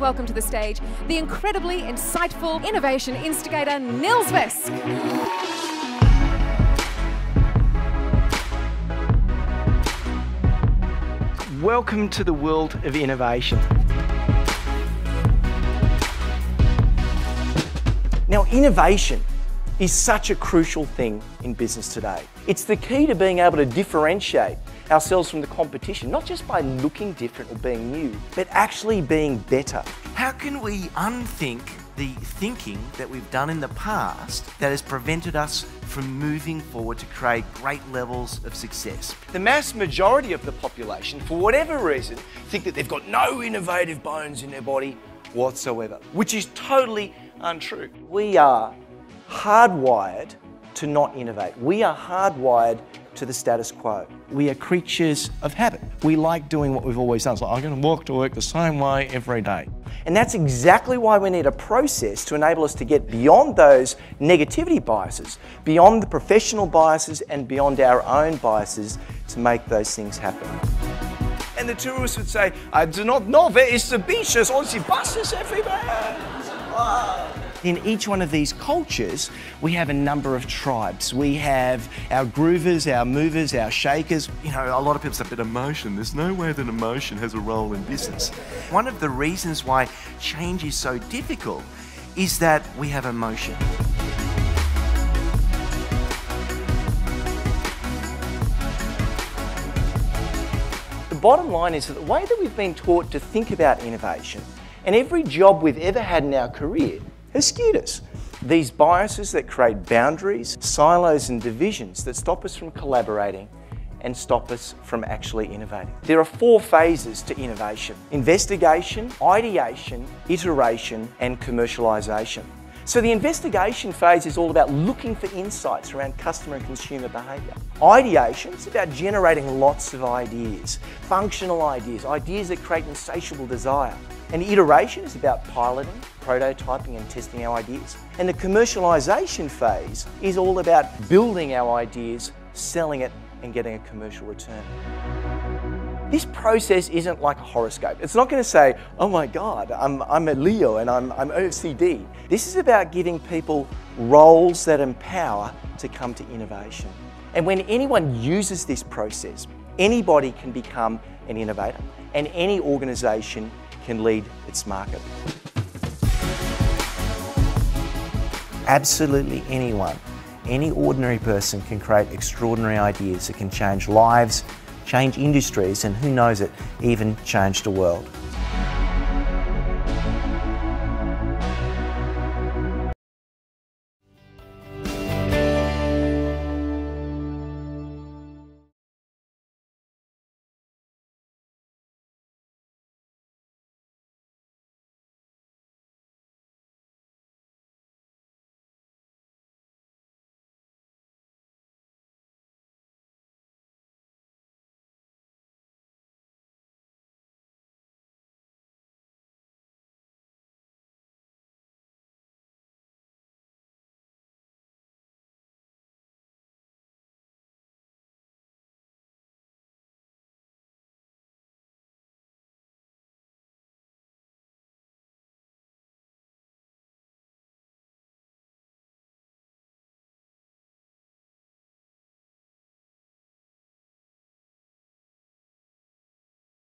welcome to the stage the incredibly insightful innovation instigator Nils Vesk. Welcome to the world of innovation. Now, innovation is such a crucial thing in business today. It's the key to being able to differentiate ourselves from the competition, not just by looking different or being new, but actually being better. How can we unthink the thinking that we've done in the past that has prevented us from moving forward to create great levels of success? The mass majority of the population, for whatever reason, think that they've got no innovative bones in their body whatsoever, which is totally untrue. We are hardwired to not innovate. We are hardwired to the status quo. We are creatures of habit. We like doing what we've always done. It's like, I'm going to walk to work the same way every day. And that's exactly why we need a process to enable us to get beyond those negativity biases, beyond the professional biases, and beyond our own biases to make those things happen. And the tourists would say, I do not know where is the beaches, there's the buses everywhere. In each one of these cultures, we have a number of tribes. We have our groovers, our movers, our shakers. You know, a lot of people say, but emotion, there's no way that emotion has a role in business. One of the reasons why change is so difficult is that we have emotion. The bottom line is that the way that we've been taught to think about innovation and every job we've ever had in our career has skewed us. These biases that create boundaries, silos and divisions that stop us from collaborating and stop us from actually innovating. There are four phases to innovation. Investigation, ideation, iteration and commercialisation. So the investigation phase is all about looking for insights around customer and consumer behaviour. Ideation is about generating lots of ideas, functional ideas, ideas that create insatiable desire. And iteration is about piloting, prototyping and testing our ideas. And the commercialisation phase is all about building our ideas, selling it and getting a commercial return. This process isn't like a horoscope. It's not going to say, oh my God, I'm, I'm a Leo and I'm, I'm OCD. This is about giving people roles that empower to come to innovation. And when anyone uses this process, anybody can become an innovator and any organisation can lead its market. Absolutely anyone, any ordinary person can create extraordinary ideas that can change lives, change industries, and who knows it, even change the world.